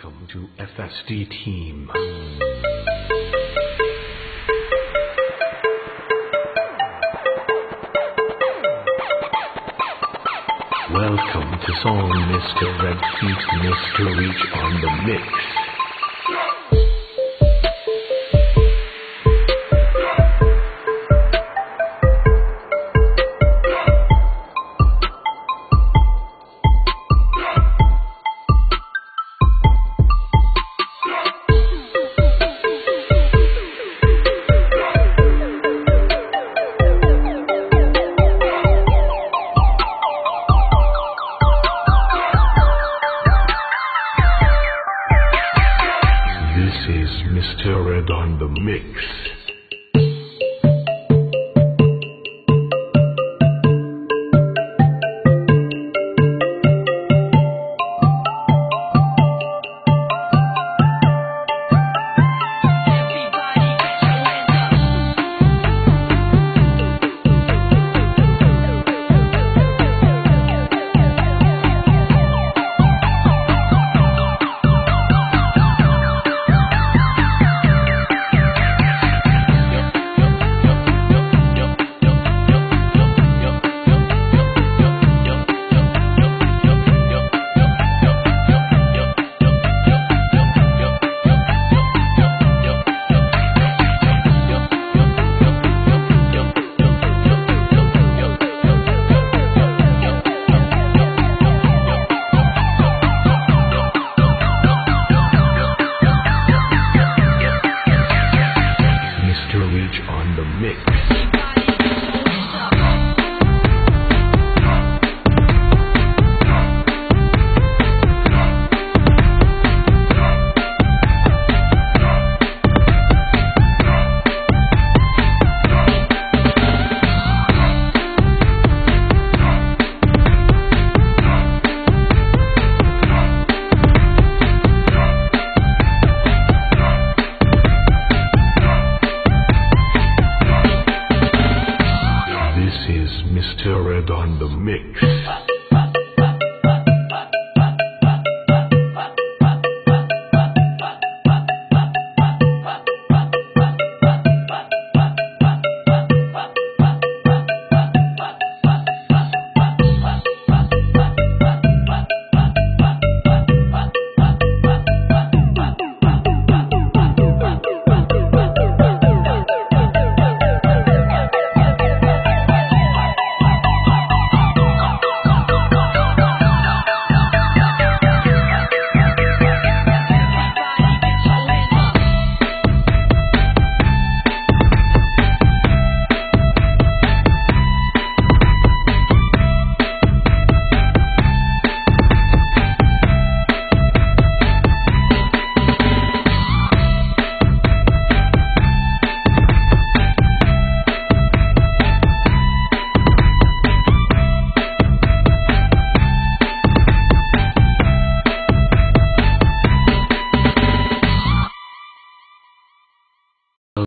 Welcome to FSD Team. Welcome to song Mr. Rith Feat, Mr. Reach on the mix. This is Mr. Rith on the mix. on the mix.